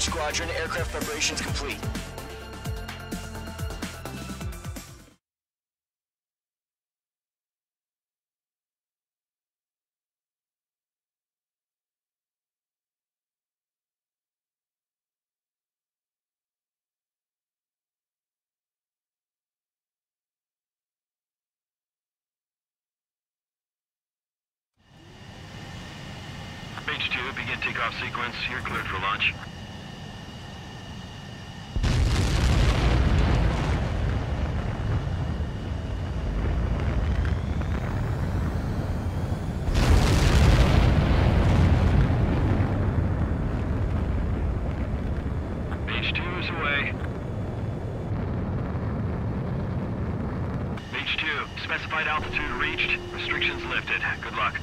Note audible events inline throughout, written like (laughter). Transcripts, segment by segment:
Squadron, aircraft preparations complete. H2, begin takeoff sequence. You're cleared for launch. H2 is away. H2, specified altitude reached. Restrictions lifted. Good luck.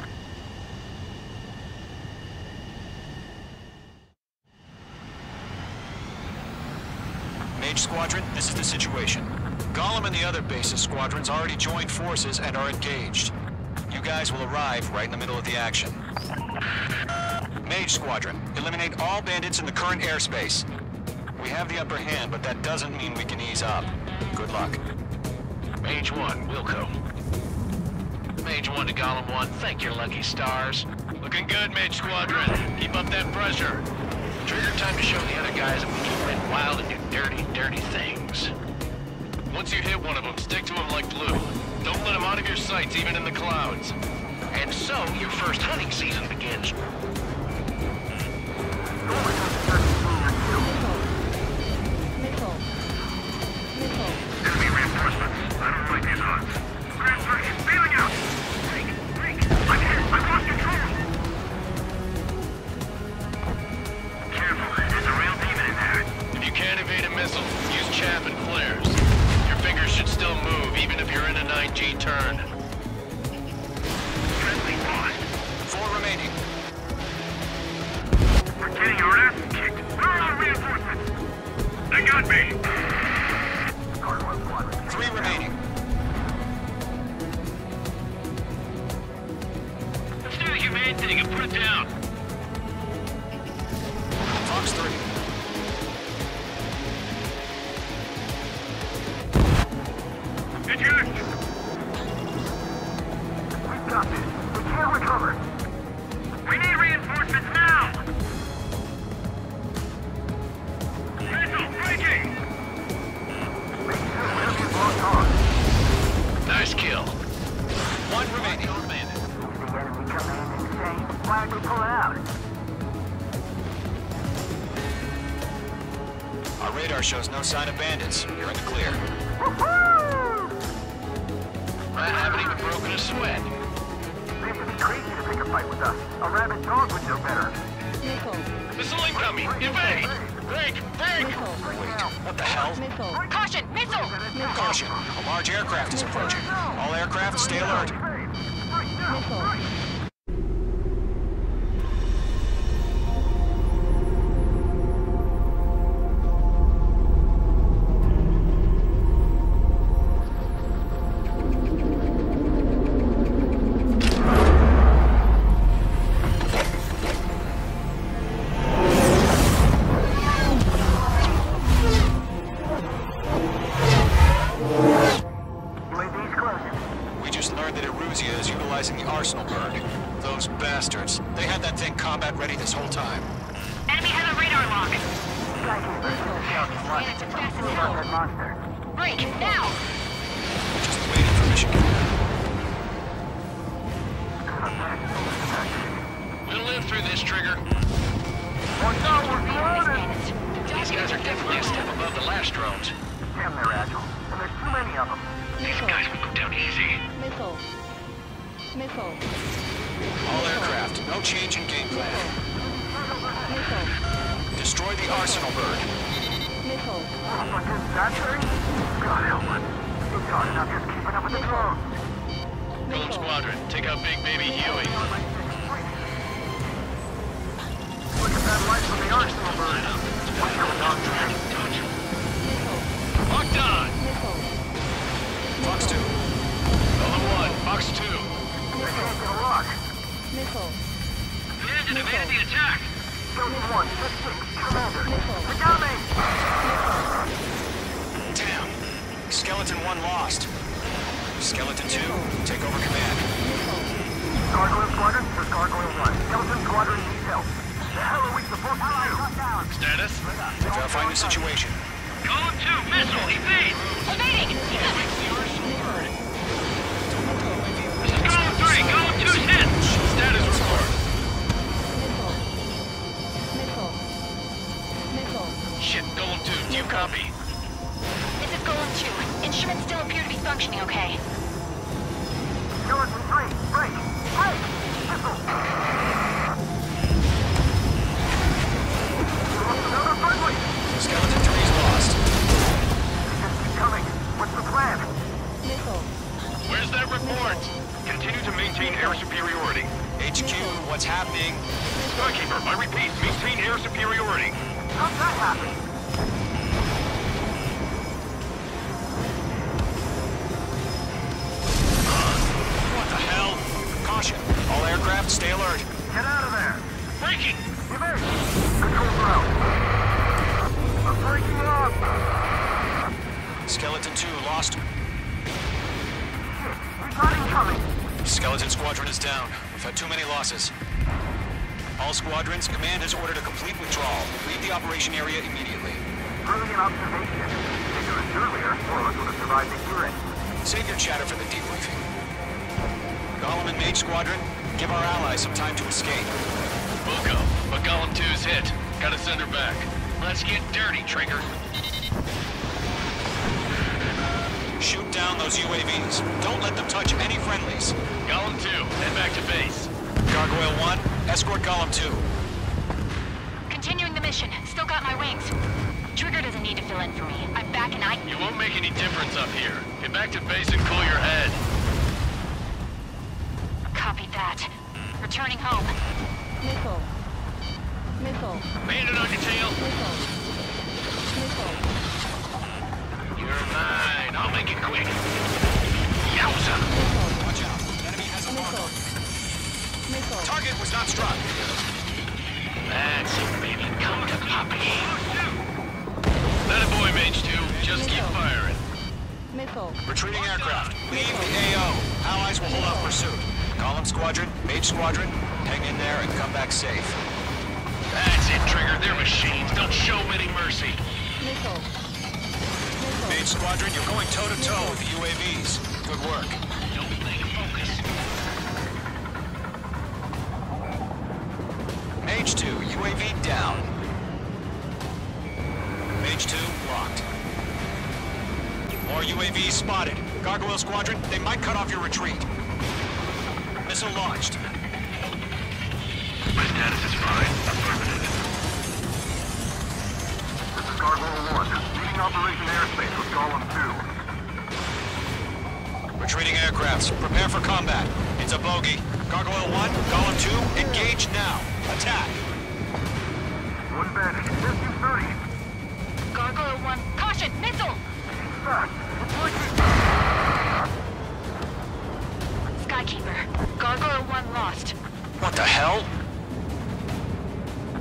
Mage Squadron, this is the situation. Golem and the other bases squadrons already joined forces and are engaged. You guys will arrive right in the middle of the action. Mage Squadron, eliminate all bandits in the current airspace. We have the upper hand, but that doesn't mean we can ease up. Good luck. Mage 1, Wilco. Mage 1 to Golem 1, thank your lucky stars. Looking good, Mage Squadron. Keep up that pressure. Trigger time to show the other guys that we can win wild and do dirty, dirty things. Once you hit one of them, stick to them like glue. Don't let them out of your sights, even in the clouds. And so, your first hunting season begins. 9G turn. Why'd we pull out? Our radar shows no sign of bandits. You're in the clear. I haven't even broken a sweat. Seems to be crazy to pick a fight with us. A rabid dog would know better. Missile. Missile incoming! Evade! Break! Break! Missile. What the hell? Missile. Caution! Missile! Caution. A large aircraft is approaching. All aircraft, stay alert. Missile. This whole time. Enemy has a radar lock. Missile. Manage to fasten Move down. out that monster. Break! Now! Just waiting for Michigan. We'll live through this, Trigger. Watch out, we're surrounded! These guys are definitely a step above the last drones. Damn, they're agile. And there's too many of them. These Guys will go down easy. Missile. Missile. All aircraft, no change in game plan. Missile. Destroy the Arsenal bird. Missile. Fucking that? God help us. It's hard enough just keeping up with the drones. Golem Squadron, take out Big Baby Huey. Look at that light from the Arsenal bird. What's going on there? Locked on! Missile. Fox 2. Golem 1, Fox 2. They can't get a lock. Missile. The engine evaded the attack. Skeleton 1, 6-6, Commander. Missile. Got me! Damn. Skeleton 1 lost. Skeleton 2, take over command. Gargoyle Squadron, this is Gargoyle 1. Skeleton Squadron needs help. The hell are we supposed to do? Status? Verifying the situation. Golem 2, missile, evade! Evading! Copy? This is Golem 2. Instruments still appear to be functioning okay. Skeleton 3, break! Break! Missile! We lost another friendly! Skeleton 3's lost. They just keep coming. What's the plan? Missile. Where's that report? Continue to maintain air superiority. HQ, what's happening? Skykeeper, I repeat, maintain air superiority. How's that happen? Stay alert. Get out of there! Breaking! Controls are out. I'm breaking up! Skeleton 2 lost. Shit, we've got incoming! Skeleton Squadron is down. We've had too many losses. All squadrons, command has ordered a complete withdrawal. Leave the operation area immediately. Brilliant observation. If it was earlier, us would have survived to hear it. Save your chatter for the debriefing. Golem and Mage Squadron, give our allies some time to escape. We'll go, but Golem 2's hit. Gotta send her back. Let's get dirty, Trigger. Shoot down those UAVs. Don't let them touch any friendlies. Golem 2, head back to base. Gargoyle 1, escort Golem 2. Continuing the mission. Still got my wings. Trigger doesn't need to fill in for me. I'm back and I... You won't make any difference up here. Get back to base and cool your head. Copy that. Returning home. Missile. Missile. Bandit on your tail. Missile. Missile. You're mine. I'll make it quick. Yowza! Missile. Watch out. Enemy has a Missile. marker. Missile. Target was not struck. That's it, baby. Come to Poppy. That a boy, Mage 2. Just keep firing. Missile. Retreating aircraft. Leave the AO. Allies will hold off pursuit. Golem Squadron, Mage Squadron, hang in there and come back safe. That's it, Trigger. They're machines. Don't show 'em any mercy. Missile. Missile. Mage Squadron, you're going toe-to-toe with the UAVs. Good work. Don't think focus. Mage 2, UAV down. Mage 2, locked. More UAVs spotted. Gargoyle Squadron, they might cut off your retreat. Missile launched. My status is fine. Affirmative. This is Gargoyle 1. Leading Operation Airspace with Golem 2. Retreating aircrafts, prepare for combat. It's a bogey. Gargoyle 1, Golem 2, engage now. Attack. One bandit. SU-30. Gargoyle 1. Caution! Missile! Fast. It's like Skykeeper. Gargoyle 1 lost. What the hell?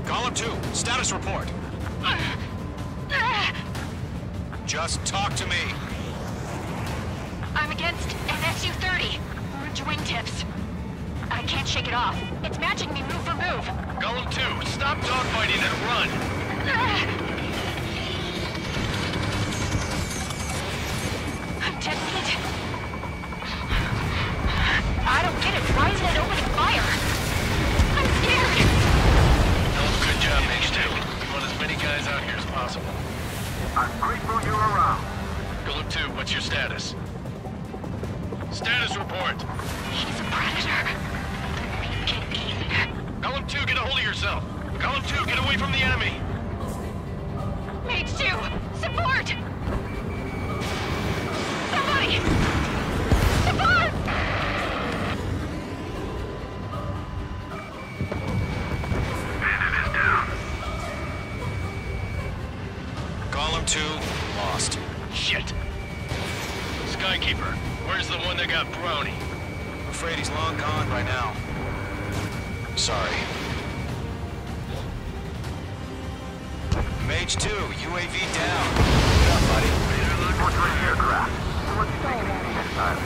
Golem 2, status report. Just talk to me. I'm against an SU-30. Orange wingtips. I can't shake it off. It's matching me move for move. Golem 2, stop dogfighting and run. (laughs) Why isn't it opening fire? Where's the one that got Brownie? I'm afraid he's long gone by now. Sorry. Mage 2, UAV down. Get up, buddy. Look for aircraft. Let's Go, Larry. this time.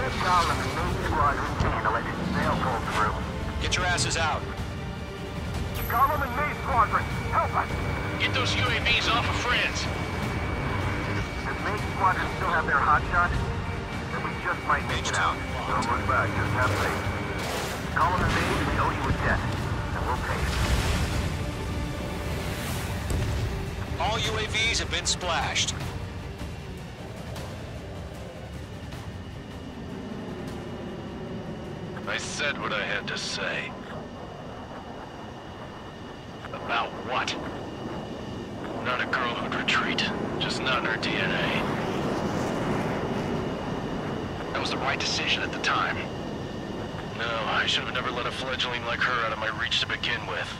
Let Golem and Mage squadron handle it. They'll pull through. Get your asses out. Golem and Mage squadron, help us! Get those UAVs make Mage it out. Don't look back, just have faith. Golem and Mage, we owe you a debt. And we'll pay it. All UAVs have been splashed. I said what I had to say. About what? Not a girl who'd retreat. Just not in her DNA. That was the right decision at the time. No, I should have never let a fledgling like her out of my reach to begin with.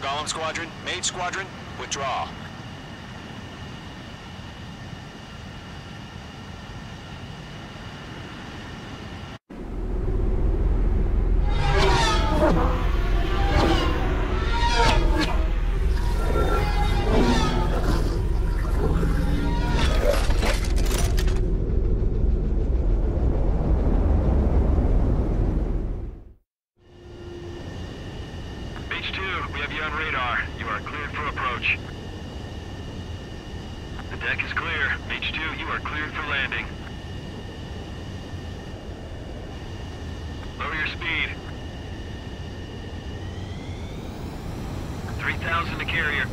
Golem Squadron, Mage Squadron, withdraw. Beach 2, we have you on radar. You are cleared for approach. The deck is clear. Beach 2, you are cleared for landing. Lower your speed. 3,000 to carrier.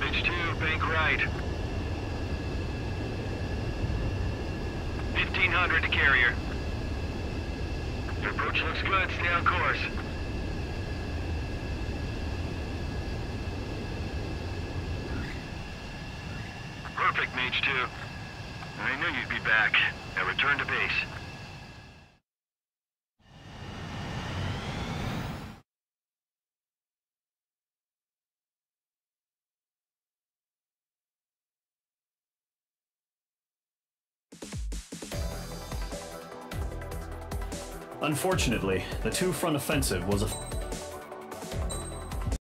Beach 2, bank right. 1,500 to carrier. Your approach looks good. Stay on course. Perfect, Mage 2. I knew you'd be back. Now return to base. Unfortunately, the two-front offensive was a